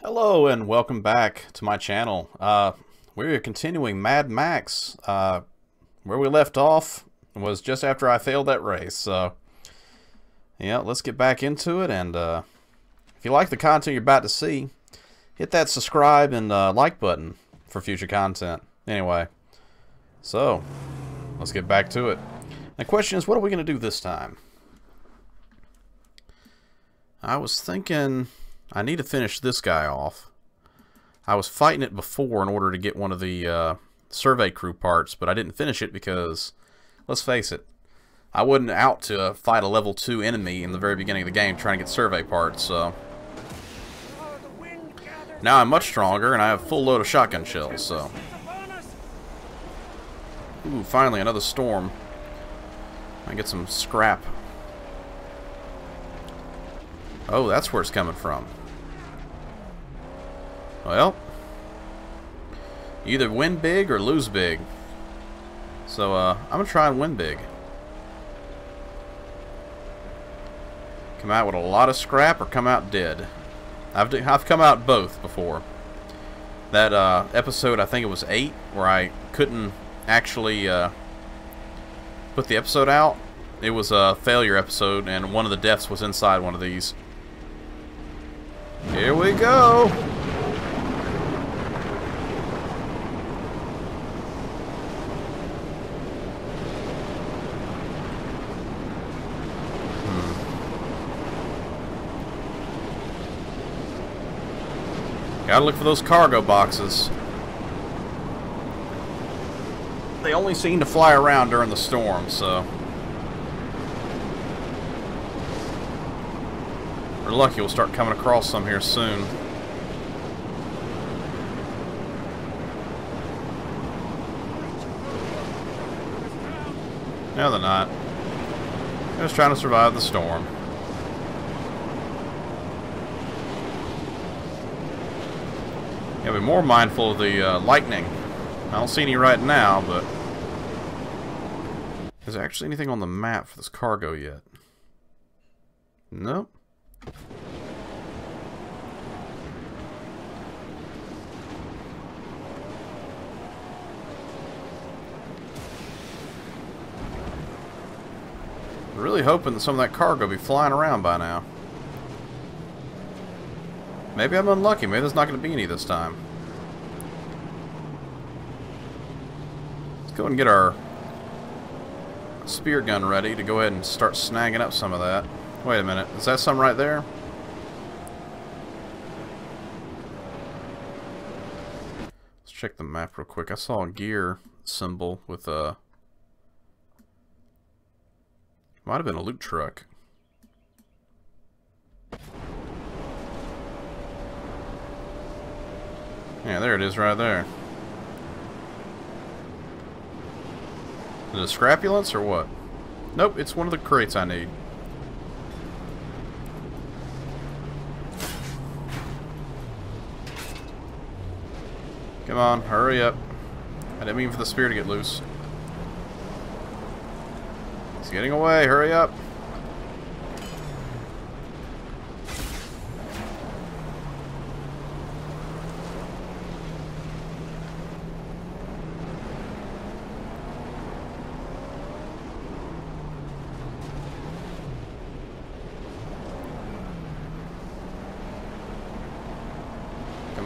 Hello and welcome back to my channel. Uh, we're continuing Mad Max. Uh, where we left off was just after I failed that race. So, yeah, let's get back into it. And uh, if you like the content you're about to see, hit that subscribe and uh, like button for future content. Anyway, so let's get back to it. The question is, what are we going to do this time? I was thinking I need to finish this guy off. I was fighting it before in order to get one of the uh, survey crew parts, but I didn't finish it because, let's face it, I wasn't out to fight a level 2 enemy in the very beginning of the game trying to get survey parts, so... Now I'm much stronger and I have a full load of shotgun shells, so... Ooh, finally another storm. I get some scrap. Oh, that's where it's coming from. Well, either win big or lose big. So, uh, I'm going to try and win big. Come out with a lot of scrap or come out dead. I've, I've come out both before. That uh, episode, I think it was 8, where I couldn't actually uh, put the episode out. It was a failure episode, and one of the deaths was inside one of these. Here we go! Gotta look for those cargo boxes. They only seem to fly around during the storm, so... We're lucky we'll start coming across some here soon. No, they're not. Just trying to survive the storm. Gotta be more mindful of the uh, lightning. I don't see any right now, but... Is there actually anything on the map for this cargo yet? Nope. Really hoping that some of that cargo will be flying around by now. Maybe I'm unlucky. Maybe there's not going to be any this time. Let's go and get our spear gun ready to go ahead and start snagging up some of that. Wait a minute. Is that some right there? Let's check the map real quick. I saw a gear symbol with a... Might have been a loot truck. Yeah, there it is right there. Is it a scrapulence or what? Nope, it's one of the crates I need. Come on, hurry up. I didn't mean for the spear to get loose. It's getting away, hurry up.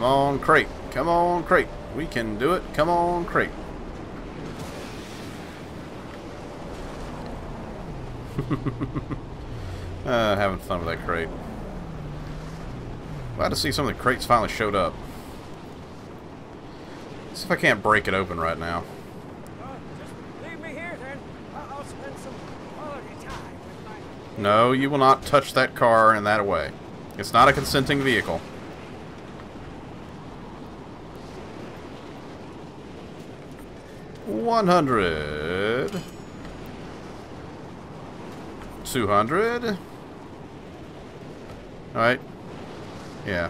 Come on, crate. Come on, crate. We can do it. Come on, crate. uh, having fun with that crate. Glad to see some of the crates finally showed up. See if I can't break it open right now. No, you will not touch that car in that way. It's not a consenting vehicle. One hundred. Two hundred. Alright. Yeah.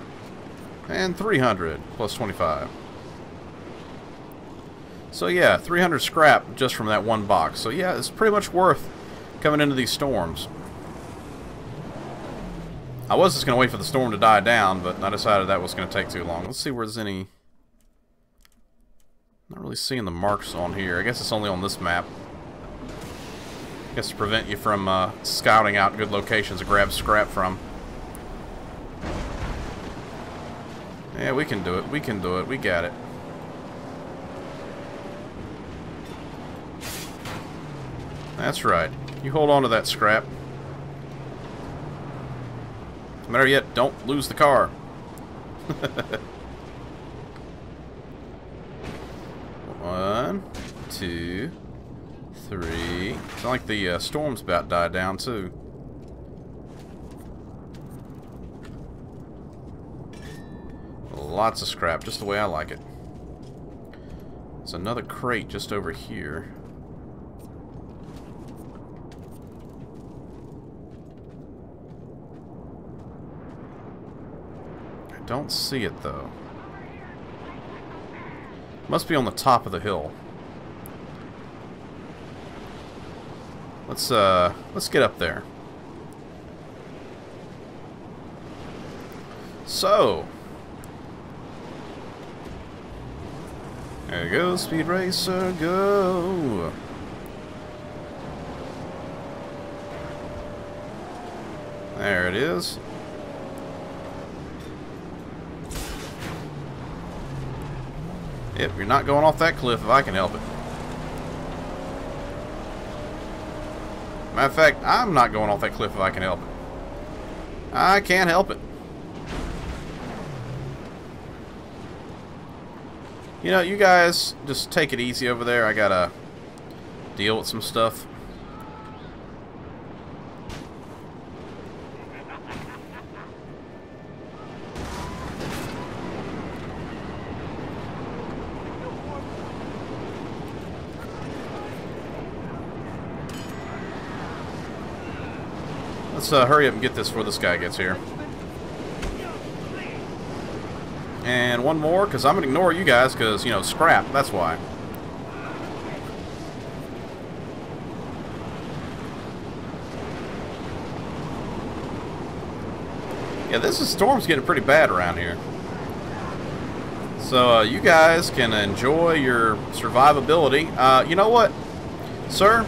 And 300 plus 25. So yeah, 300 scrap just from that one box. So yeah, it's pretty much worth coming into these storms. I was just going to wait for the storm to die down, but I decided that was going to take too long. Let's see where there's any... Not really seeing the marks on here. I guess it's only on this map. I guess to prevent you from uh, scouting out good locations to grab scrap from. Yeah, we can do it. We can do it. We got it. That's right. You hold on to that scrap. Better yet, don't lose the car. One, two, three. It's like the uh, storm's about died down, too. Lots of scrap, just the way I like it. There's another crate just over here. I don't see it, though. Must be on the top of the hill. Let's, uh, let's get up there. So, There you go, Speed Racer, go! There it is. Yep, you're not going off that cliff if I can help it. Matter of fact, I'm not going off that cliff if I can help it. I can't help it. You know, you guys just take it easy over there. I gotta deal with some stuff. Uh, hurry up and get this before this guy gets here. And one more, because I'm going to ignore you guys, because, you know, scrap. That's why. Yeah, this is, storm's getting pretty bad around here. So, uh, you guys can enjoy your survivability. Uh, you know what, sir?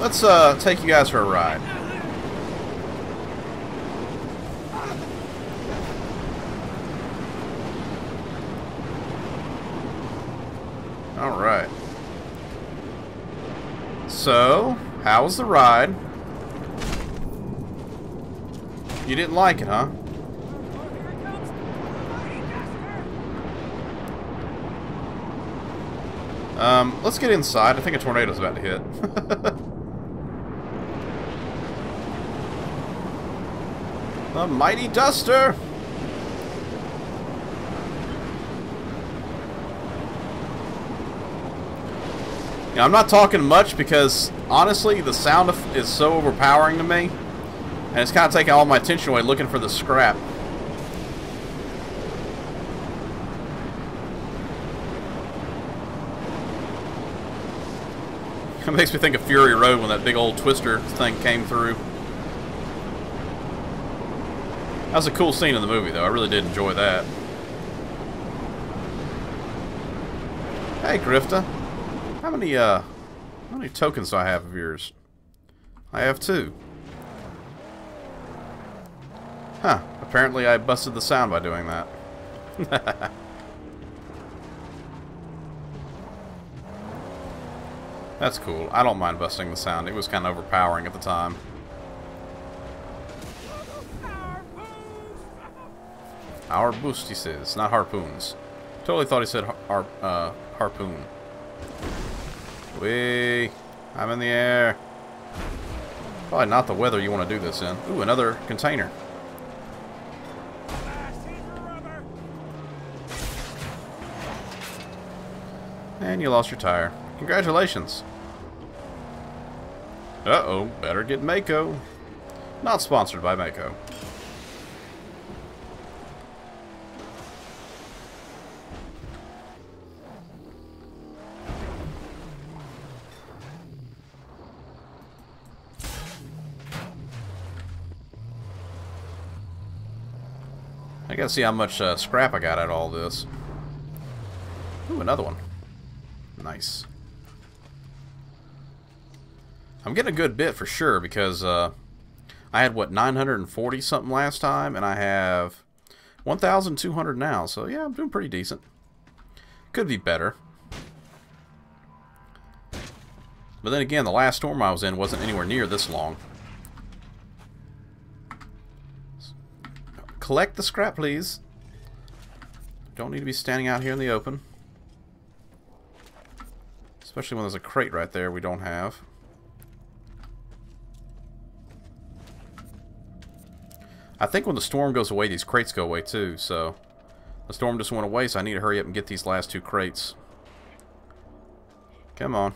Let's uh, take you guys for a ride. Alright. So, how was the ride? You didn't like it, huh? Um, let's get inside. I think a tornado's about to hit. the mighty duster! I'm not talking much because, honestly, the sound is so overpowering to me. And it's kind of taking all my attention away looking for the scrap. It makes me think of Fury Road when that big old twister thing came through. That was a cool scene in the movie, though. I really did enjoy that. Hey, Griffa. How many, uh, how many tokens do I have of yours? I have two. Huh. Apparently I busted the sound by doing that. That's cool. I don't mind busting the sound. It was kind of overpowering at the time. Our boost, he says, not harpoons. Totally thought he said har uh, harpoon. Wee. I'm in the air. Probably not the weather you want to do this in. Ooh, another container. And you lost your tire. Congratulations. Uh-oh, better get Mako. Not sponsored by Mako. I gotta see how much uh, scrap I got out of all this. Ooh, another one. Nice. I'm getting a good bit for sure because uh, I had, what, 940 something last time, and I have 1,200 now. So, yeah, I'm doing pretty decent. Could be better. But then again, the last storm I was in wasn't anywhere near this long. Collect the scrap, please. Don't need to be standing out here in the open. Especially when there's a crate right there we don't have. I think when the storm goes away, these crates go away too, so... The storm just went away, so I need to hurry up and get these last two crates. Come on.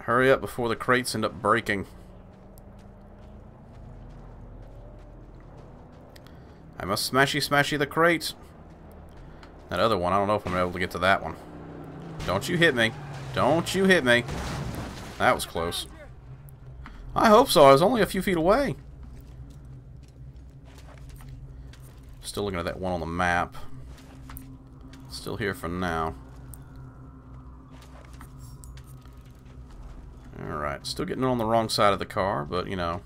Hurry up before the crates end up breaking. I must smashy smashy the crate. That other one, I don't know if I'm able to get to that one. Don't you hit me. Don't you hit me. That was close. I hope so. I was only a few feet away. Still looking at that one on the map. Still here for now. Alright, still getting on the wrong side of the car, but, you know,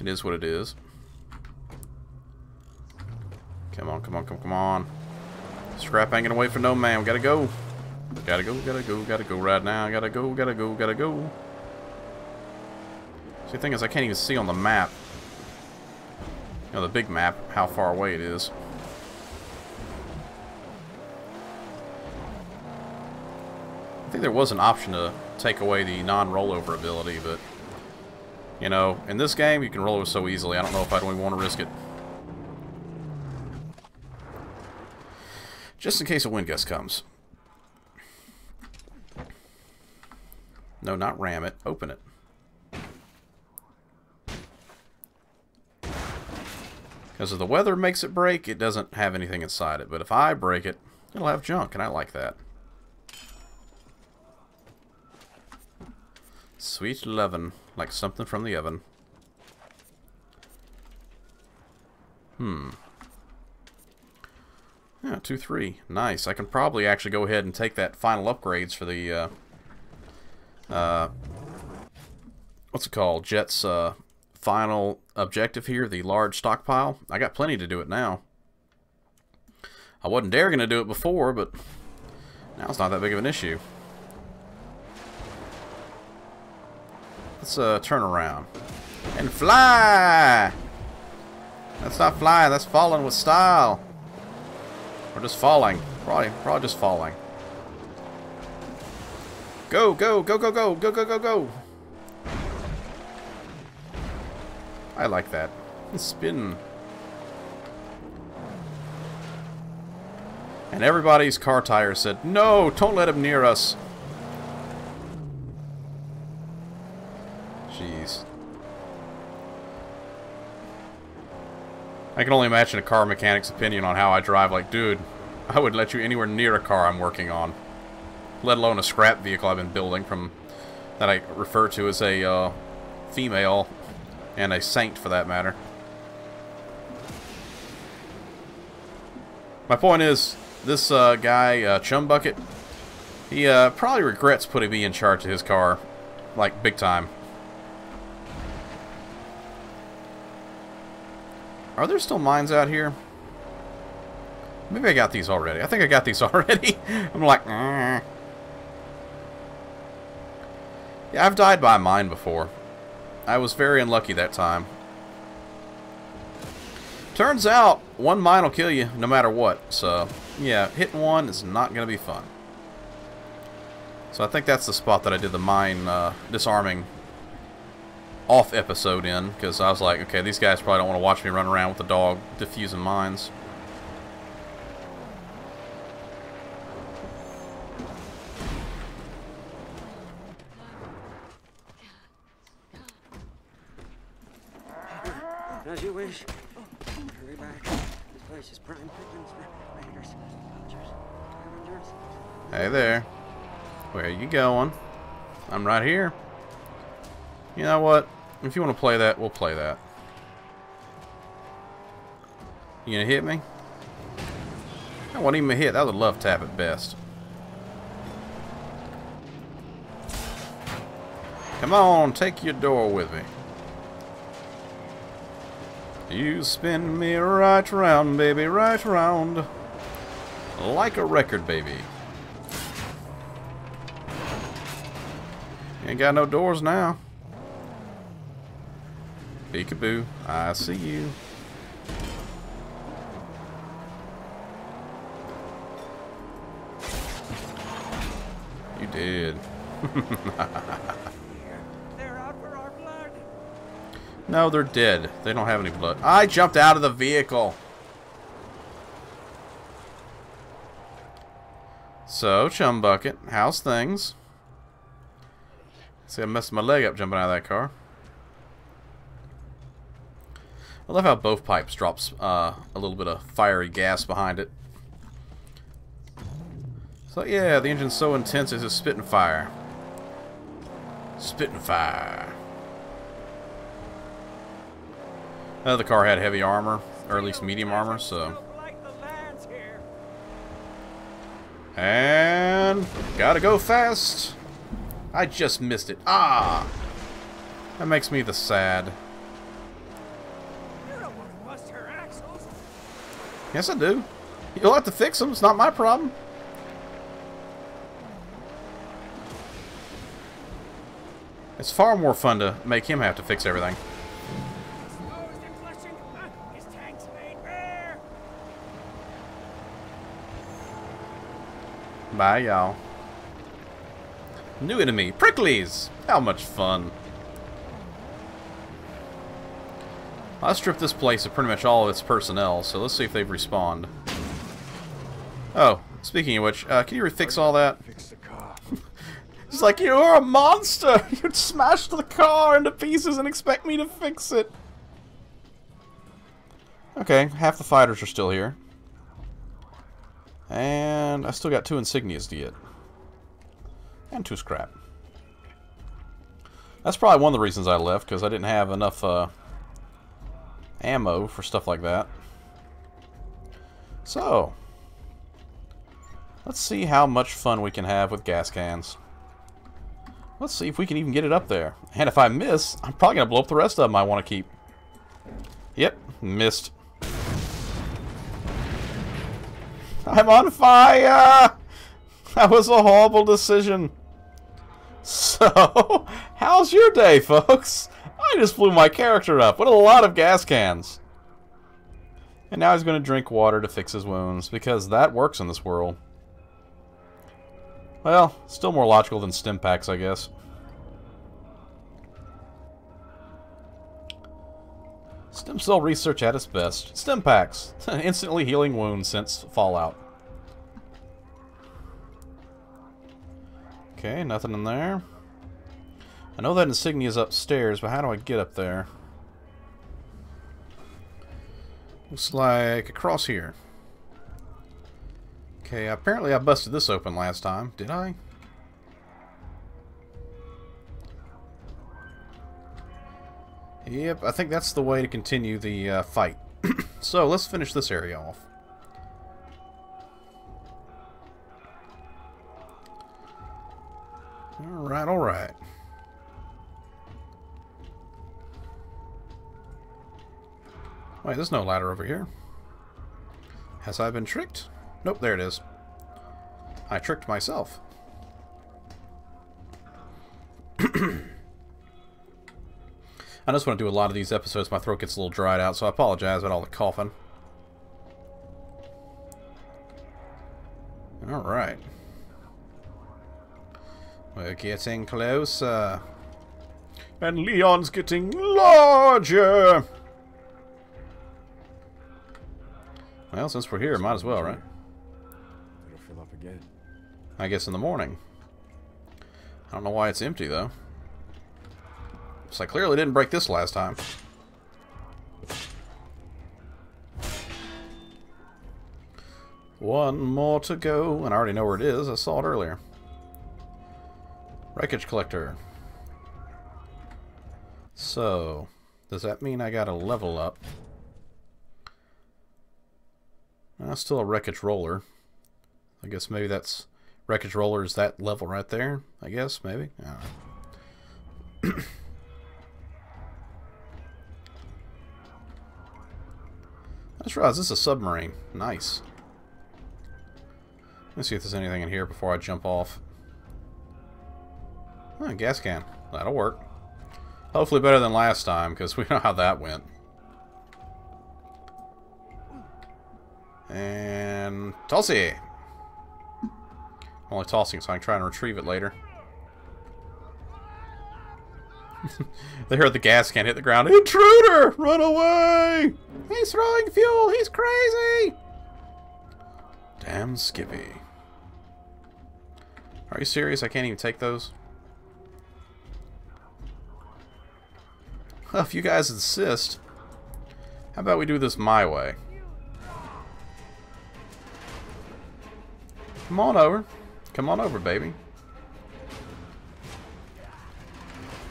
it is what it is. Come on, come on, come, come on. Scrap hanging away for no man. We gotta go. Gotta go, gotta go, gotta go right now. Gotta go, gotta go, gotta go. See, the thing is, I can't even see on the map, you know, the big map, how far away it is. I think there was an option to take away the non-rollover ability, but, you know, in this game, you can roll over so easily. I don't know if I'd really want to risk it. Just in case a wind gust comes. No, not ram it. Open it. Because if the weather makes it break, it doesn't have anything inside it. But if I break it, it'll have junk, and I like that. Sweet lovin', like something from the oven. Hmm. Yeah, 2-3. Nice. I can probably actually go ahead and take that final upgrades for the, uh, uh, what's it called? Jeet's, uh, final objective here, the large stockpile. I got plenty to do it now. I wasn't dare going to do it before, but now it's not that big of an issue. Let's uh, turn around. And fly! That's not flying, that's falling with style. We're just falling. Probably, probably just falling. Go, go, go, go, go, go, go, go, go. I like that. Spin. And everybody's car tire said, No, don't let him near us. Jeez. I can only imagine a car mechanic's opinion on how I drive. Like, dude, I wouldn't let you anywhere near a car I'm working on. Let alone a scrap vehicle I've been building from that I refer to as a uh, female and a saint, for that matter. My point is, this uh, guy, uh, Chumbucket, he uh, probably regrets putting me in charge of his car. Like, big time. Are there still mines out here? Maybe I got these already. I think I got these already. I'm like, mm. Yeah, I've died by a mine before. I was very unlucky that time. Turns out, one mine will kill you no matter what. So, yeah, hitting one is not going to be fun. So I think that's the spot that I did the mine uh, disarming off episode in. Because I was like, okay, these guys probably don't want to watch me run around with the dog defusing mines. As you wish. Hurry back. This place is prime pickings. Raiders, poachers, scavengers. Hey there. Where you going? I'm right here. You know what? If you want to play that, we'll play that. You gonna hit me? That wasn't even a hit. That was a love tap at best. Come on, take your door with me. You spin me right round, baby, right round. Like a record, baby. Ain't got no doors now. Peekaboo, I see you. You did. They're. No, they're dead. They don't have any blood. I jumped out of the vehicle. So, Chum Bucket, how's things? See, I messed my leg up jumping out of that car. I love how both pipes drops uh, a little bit of fiery gas behind it. So yeah, the engine's so intense it's just spitting fire. Spitting fire. Uh, the car had heavy armor, or at least medium armor, so... And... Gotta go fast! I just missed it. Ah! That makes me the sad. You don't want to bust her axles. Yes, I do. You'll have to fix them. It's not my problem. It's far more fun to make him have to fix everything. Bye, y'all. New enemy, Pricklies! How much fun. I stripped this place of pretty much all of its personnel, so let's see if they've respawned. Oh, speaking of which, uh, can you refix all that? Fix the car. It's like, you're a monster! You'd smash the car into pieces and expect me to fix it! Okay, half the fighters are still here. And I still got two insignias to get. And two scrap. That's probably one of the reasons I left, because I didn't have enough uh, ammo for stuff like that. So, let's see how much fun we can have with gas cans. Let's see if we can even get it up there. And if I miss, I'm probably going to blow up the rest of them I want to keep. Yep, missed. I'm on fire! That was a horrible decision. So, how's your day, folks? I just blew my character up with a lot of gas cans. And now he's going to drink water to fix his wounds, because that works in this world. Well, still more logical than stim packs, I guess. Stem cell research at its best. Stem packs. Instantly healing wounds since Fallout. Okay, nothing in there. I know that insignia is upstairs, but how do I get up there? Looks like across here. Okay, apparently I busted this open last time. Did I? Yep, I think that's the way to continue the uh, fight. so, let's finish this area off. Alright, alright. Wait, there's no ladder over here. Has I been tricked? Nope, there it is. I tricked myself. I just want to do a lot of these episodes. My throat gets a little dried out, so I apologize about all the coughing. Alright. We're getting closer. And Leon's getting larger! Well, since we're here, might as well, right? It'll fill up again. I guess in the morning. I don't know why it's empty, though. So I clearly didn't break this last time. One more to go, and I already know where it is. I saw it earlier. Wreckage collector. So, does that mean I gotta level up? Uh, still a wreckage roller. I guess maybe that's wreckage roller is that level right there. I guess maybe. Know. Just realized this is a submarine. Nice. Let's see if there's anything in here before I jump off. Oh, gas can. That'll work. Hopefully better than last time, because we know how that went. And... Tulsi! I'm only tossing so I can try and retrieve it later. they heard the gas can hit the ground. Intruder! Run away! He's throwing fuel! He's crazy! Damn Skippy. Are you serious? I can't even take those? Well, if you guys insist, how about we do this my way? Come on over. Come on over, baby.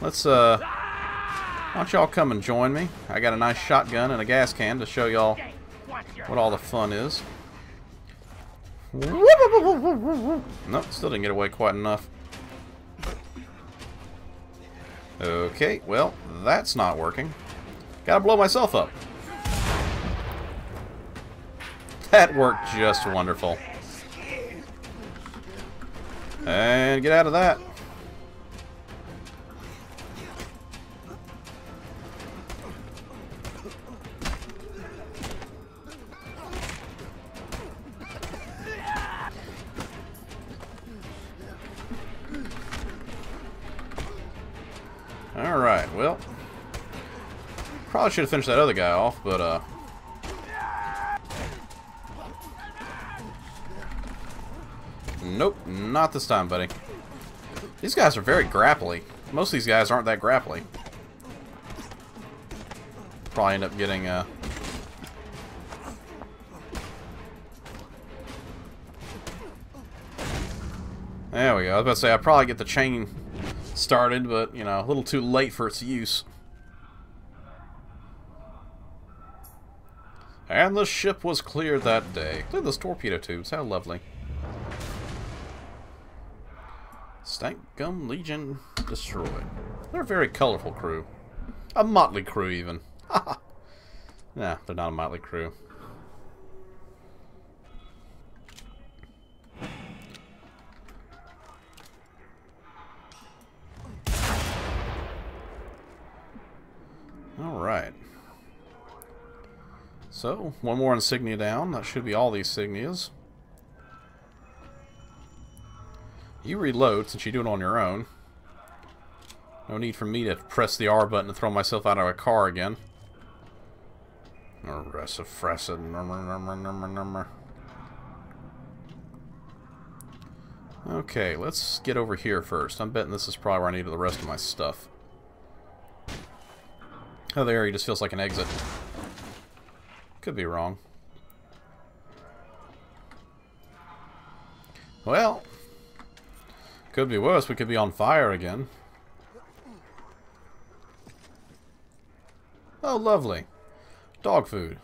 Let's, uh... Why don't y'all come and join me? I got a nice shotgun and a gas can to show y'all what all the fun is. Nope, still didn't get away quite enough. Okay, well, that's not working. Gotta blow myself up. That worked just wonderful. And get out of that. Alright, well. Probably should have finished that other guy off, but, uh... Nope, not this time, buddy. These guys are very grapply. Most of these guys aren't that grapply. Probably end up getting, uh... There we go. I was about to say, I'd probably get the chain started, but, you know, a little too late for its use. And the ship was cleared that day. Look at those torpedo tubes. How lovely. Stank Gum Legion destroyed. They're a very colorful crew. A motley crew, even. nah, they're not a motley crew. Alright. So, one more insignia down. That should be all these insignias. You reload since you do it on your own. No need for me to press the R button to throw myself out of a car again. Okay, let's get over here first. I'm betting this is probably where I need the rest of my stuff. Oh, there, he just feels like an exit. Could be wrong. Well, could be worse. We could be on fire again. Oh, lovely. Dog food.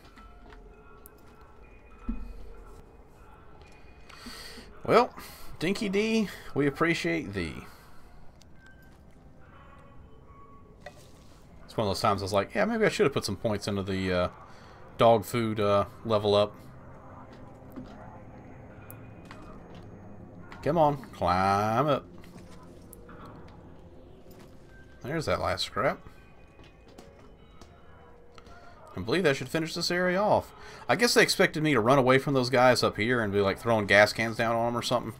Well, Dinki-Di, we appreciate thee. It's one of those times I was like, yeah, maybe I should have put some points into the uh, dog food uh, level up. Come on, climb up. There's that last scrap. I believe that should finish this area off. I guess they expected me to run away from those guys up here and be like throwing gas cans down on them or something.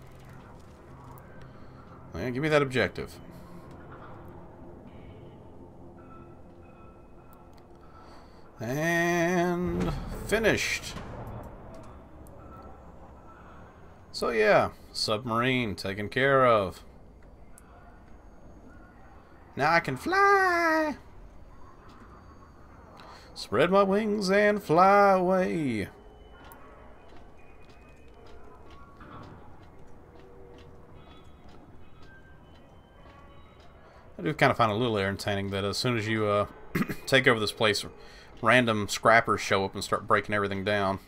Yeah, give me that objective. And finished. So yeah, submarine taken care of. Now I can fly. Spread my wings and fly away. I do kind of find it a little entertaining that as soon as you uh, take over this place, random scrappers show up and start breaking everything down.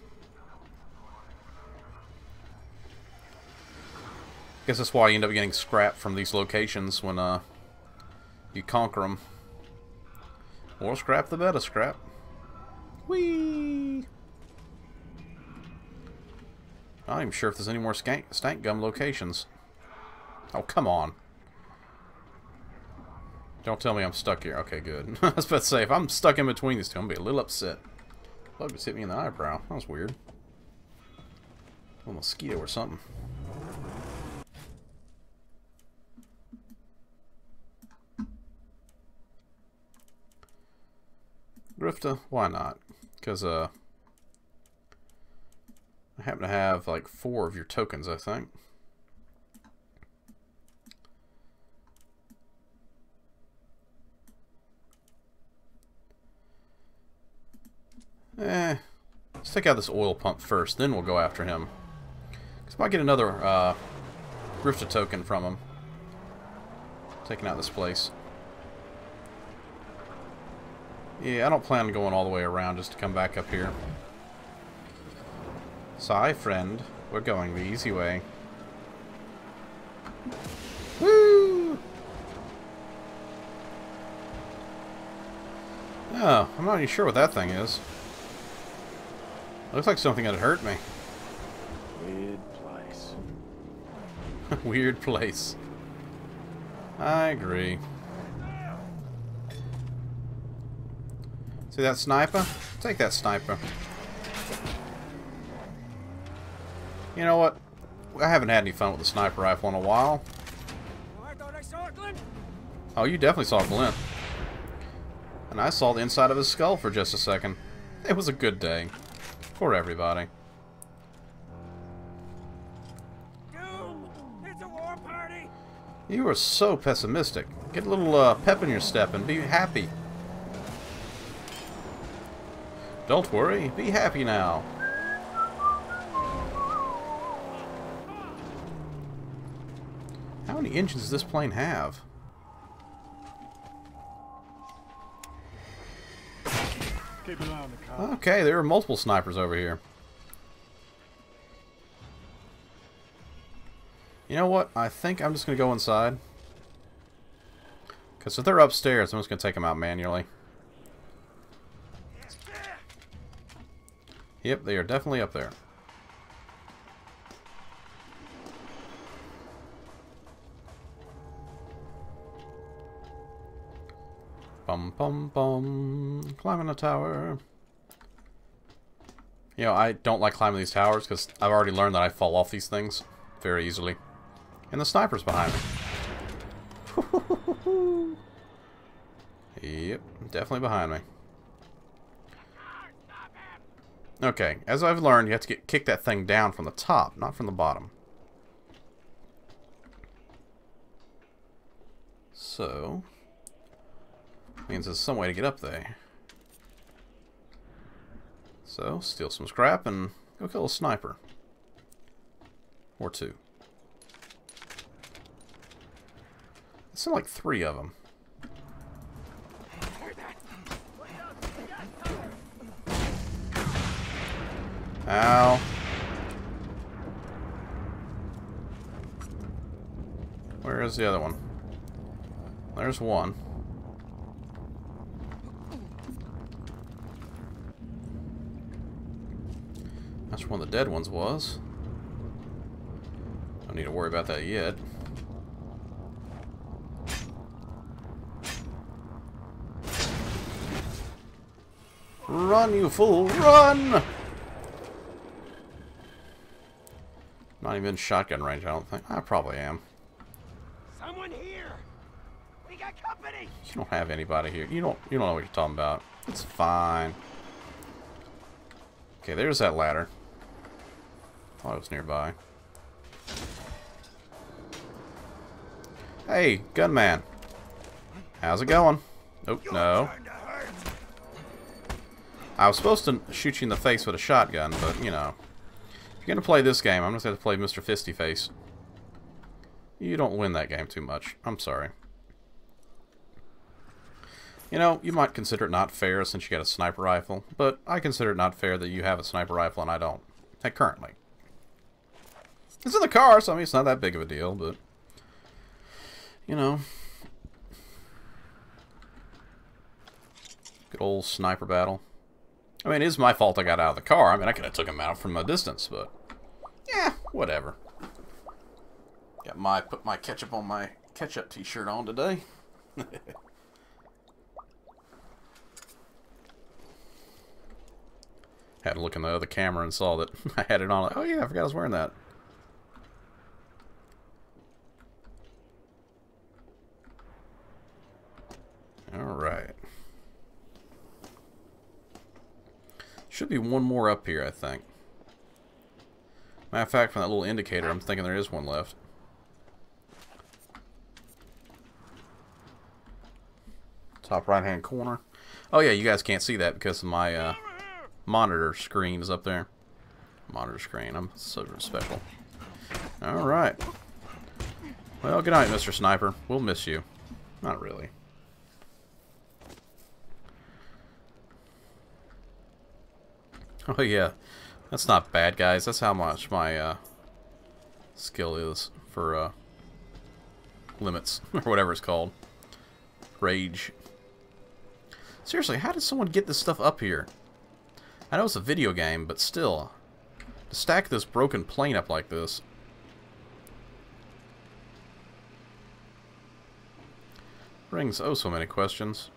Guess that's why you end up getting scrap from these locations when uh, you conquer them. More scrap, the better scrap. Whee! I'm not even sure if there's any more skank, stank gum locations. Oh, come on. Don't tell me I'm stuck here. Okay, good. I was about to say, if I'm stuck in between these two, I'm going to be a little upset. Bug just hit me in the eyebrow. That was weird. A mosquito or something. Griffa? Why not? Because, uh... I happen to have, like, four of your tokens, I think. Eh. Let's take out this oil pump first, then we'll go after him. Because I might get another uh, Griffa token from him. Taking out this place. Yeah, I don't plan on going all the way around just to come back up here. Sigh, friend. We're going the easy way. Woo! Oh, I'm not even sure what that thing is. Looks like something that hurt me. Weird place. Weird place. I agree. See that sniper? Take that sniper. You know what? I haven't had any fun with the sniper rifle in a while. Oh, you definitely saw Glint. And I saw the inside of his skull for just a second. It was a good day. For everybody. Doom! It's a war party! You are so pessimistic. Get a little uh, pep in your step and be happy. Don't worry, be happy now. How many engines does this plane have? Okay, there are multiple snipers over here. You know what? I think I'm just going to go inside. Because if they're upstairs, I'm just going to take them out manually. Yep, they are definitely up there. Bum bum bum. Climbing a tower. You know, I don't like climbing these towers because I've already learned that I fall off these things very easily. And the sniper's behind me. yep, definitely behind me. Okay, as I've learned, you have to get kick that thing down from the top, not from the bottom. So, means there's some way to get up there. So, steal some scrap and go kill a sniper. Or two. It's like three of them. Ow. Where is the other one? There's one. That's one of the dead ones was. Don't need to worry about that yet. Run, you fool, run! Not even in shotgun range, I don't think. I probably am. Someone here! We got company! You don't have anybody here. You don't you don't know what you're talking about. It's fine. Okay, there's that ladder. Thought it was nearby. Hey, gunman. How's it going? Oh, no. I was supposed to shoot you in the face with a shotgun, but, you know. You're going to play this game, I'm just going to play Mr. Fisty Face. You don't win that game too much. I'm sorry. You know, you might consider it not fair since you got a sniper rifle, but I consider it not fair that you have a sniper rifle and I don't. Like, currently. It's in the car, so I mean, it's not that big of a deal, but... You know. Good old sniper battle. I mean, it is my fault I got out of the car. I mean, I could have took him out from a distance, but... Yeah, whatever. Got my... Put my ketchup on my ketchup t-shirt on today. had to look in the other camera and saw that I had it on. Oh yeah, I forgot I was wearing that. Alright. Should be one more up here, I think. Matter of fact, from that little indicator, I'm thinking there is one left. Top right-hand corner. Oh yeah, you guys can't see that because my uh, monitor screen is up there. Monitor screen. I'm so special. Alright. Well, good night, Mr. Sniper. We'll miss you. Not really. Oh, yeah. That's not bad, guys. That's how much my uh, skill is for uh, limits, or whatever it's called. Rage. Seriously, how did someone get this stuff up here? I know it's a video game, but still. To stack this broken plane up like this. Brings oh so many questions.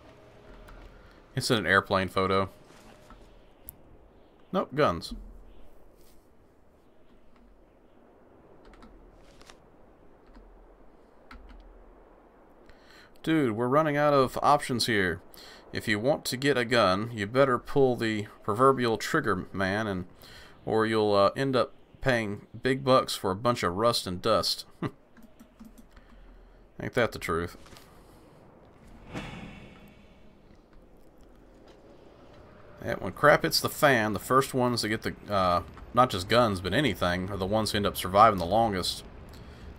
It's an airplane photo. Nope, guns. Dude, we're running out of options here. If you want to get a gun, you better pull the proverbial trigger man, and or you'll uh, end up paying big bucks for a bunch of rust and dust. Ain't that the truth? Yeah, when crap hits the fan, the first ones to get the, uh, not just guns, but anything, are the ones who end up surviving the longest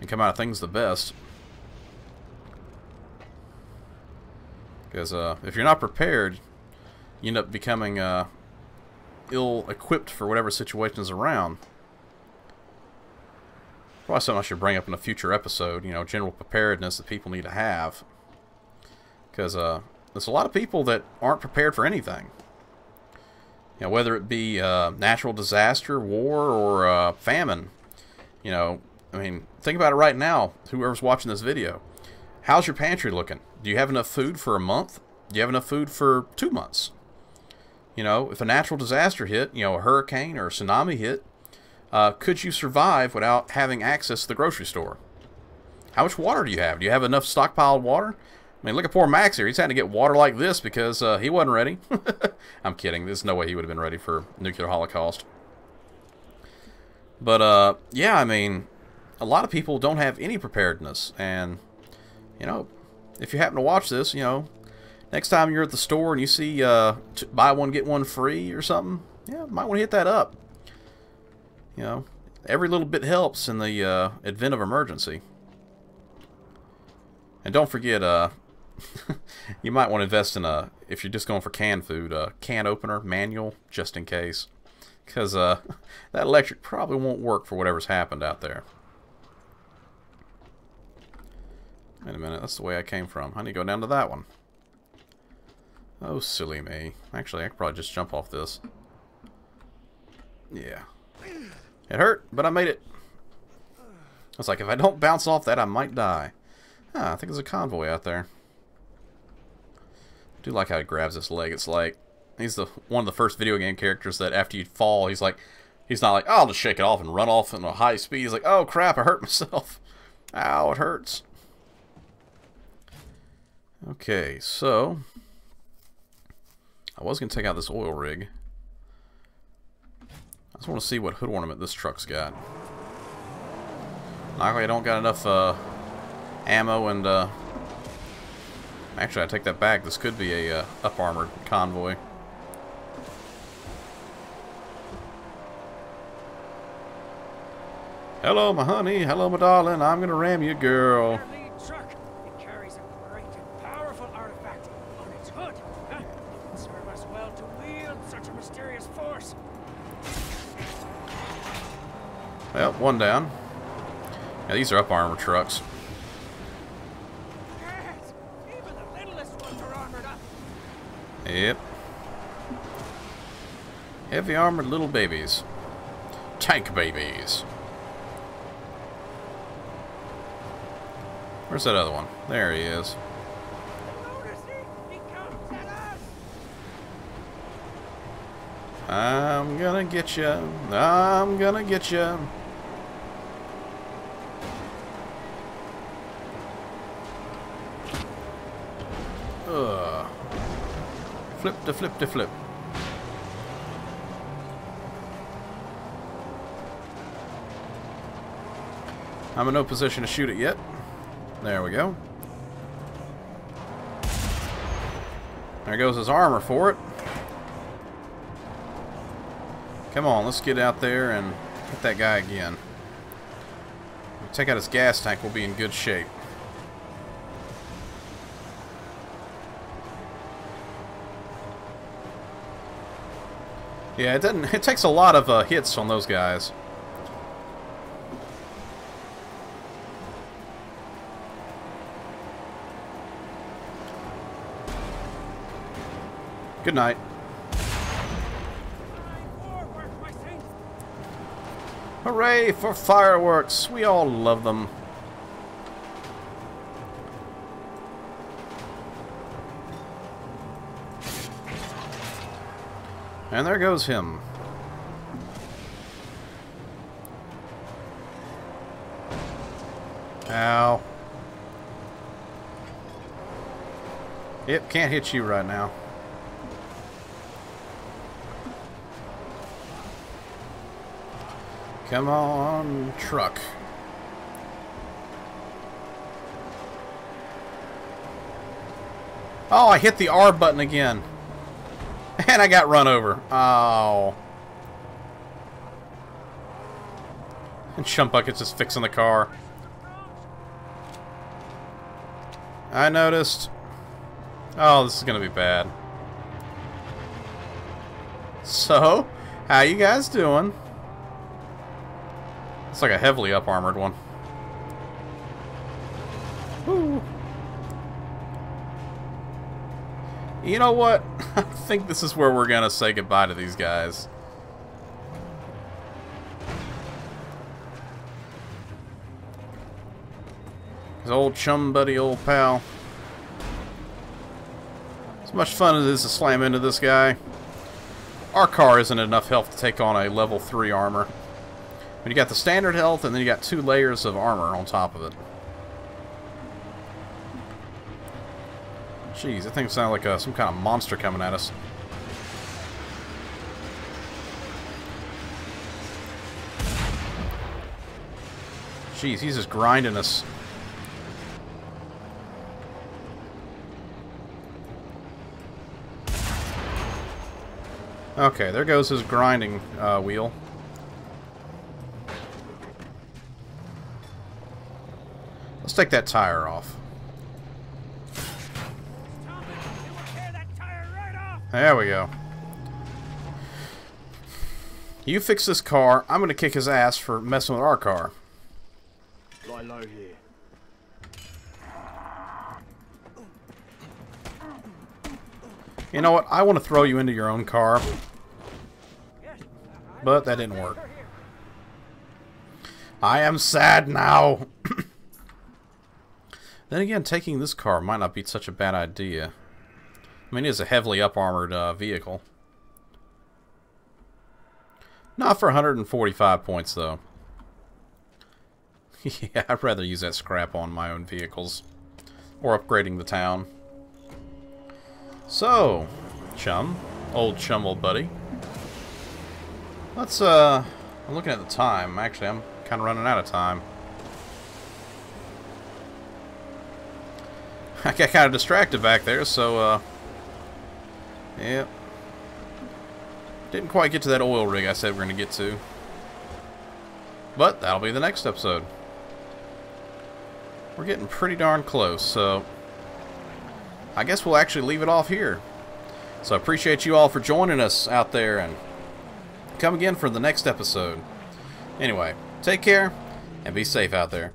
and come out of things the best. Because uh, if you're not prepared, you end up becoming uh, ill-equipped for whatever situation is around. Probably something I should bring up in a future episode, you know, general preparedness that people need to have. Because uh, there's a lot of people that aren't prepared for anything. You know, whether it be uh, natural disaster, war, or uh, famine. You know, I mean, think about it right now, whoever's watching this video. How's your pantry looking? Do you have enough food for a month? Do you have enough food for two months? You know, if a natural disaster hit, you know, a hurricane or a tsunami hit, uh, could you survive without having access to the grocery store? How much water do you have? Do you have enough stockpiled water? I mean, look at poor Max here. He's had to get water like this because uh, he wasn't ready. I'm kidding. There's no way he would have been ready for nuclear holocaust. But, uh, yeah, I mean, a lot of people don't have any preparedness. And you know, if you happen to watch this, you know, next time you're at the store and you see uh, buy one get one free or something, yeah, might want to hit that up. You know, every little bit helps in the uh, event of emergency. And don't forget, uh, you might want to invest in a, if you're just going for canned food, a can opener manual, just in case. Because uh, that electric probably won't work for whatever's happened out there. Wait a minute, that's the way I came from. I need to go down to that one. Oh, silly me. Actually, I could probably just jump off this. Yeah. It hurt, but I made it. I was like, if I don't bounce off that, I might die. Ah, I think there's a convoy out there. I do like how he grabs his leg. It's like, he's the one of the first video game characters that after you fall, he's like, he's not like, oh, I'll just shake it off and run off in a high speed. He's like, oh, crap, I hurt myself. Ow, it hurts. Okay, so I was to take out this oil rig. I just want to see what hood ornament this truck's got. Likely I don't got enough uh, ammo and... Uh, actually, I take that back. This could be a uh, up-armored convoy. Hello, my honey. Hello, my darling. I'm going to ram you, girl. Well, one down. Yeah, these are up armor trucks. Yep. Heavy armored little babies. Tank babies. Where's that other one? There he is. I'm gonna get you. I'm gonna get you. Flip to flip to flip. I'm in no position to shoot it yet. There we go. There goes his armor for it. Come on, let's get out there and hit that guy again. Take out his gas tank, we'll be in good shape. Yeah, it doesn't. It takes a lot of uh, hits on those guys. Good night. Hooray for fireworks! We all love them. And there goes him. Ow. Yep, can't hit you right now. Come on, truck. Oh, I hit the R button again. And I got run over. Oh. And Chumbucket's just fixing the car. I noticed. Oh, this is going to be bad. So, how you guys doing? It's like a heavily up-armored one. You know what? I think this is where we're gonna say goodbye to these guys. His old chum buddy, old pal. As much fun as it is to slam into this guy, our car isn't enough health to take on a level 3 armor. But you got the standard health, and then you got two layers of armor on top of it. Jeez, that thing sounded like uh, some kind of monster coming at us. Jeez, he's just grinding us. Okay, there goes his grinding uh, wheel. Let's take that tire off. Tommy, you will tear that tire right off! There we go. You fix this car, I'm gonna kick his ass for messing with our car. Lie low here. You know what? I want to throw you into your own car, but that didn't work. I am sad now. then again, taking this car might not be such a bad idea. I mean, it is a heavily up-armored uh, vehicle. Not for 145 points, though. yeah, I'd rather use that scrap on my own vehicles. Or upgrading the town. So, chum. Old chum, old buddy. Let's, uh... I'm looking at the time. Actually, I'm kind of running out of time. I got kind of distracted back there, so, uh... Yep. Didn't quite get to that oil rig I said we are going to get to. But that'll be the next episode. We're getting pretty darn close, so... I guess we'll actually leave it off here. So I appreciate you all for joining us out there, and come again for the next episode. Anyway, take care, and be safe out there.